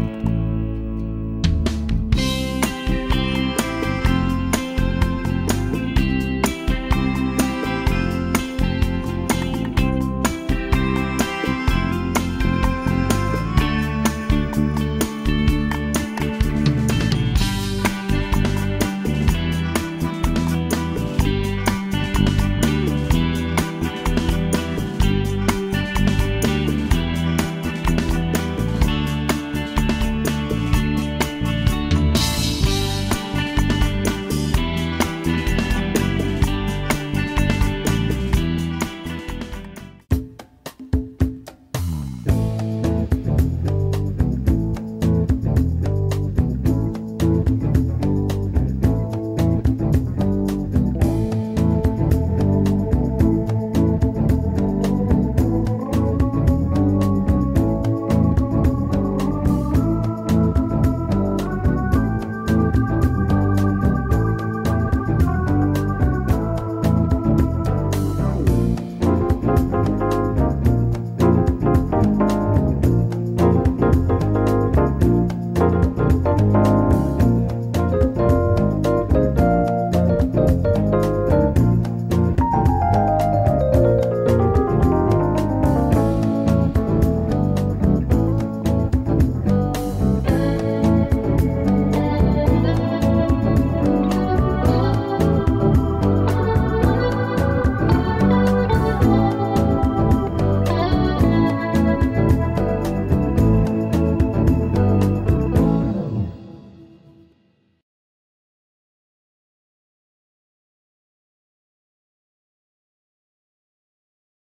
Bye.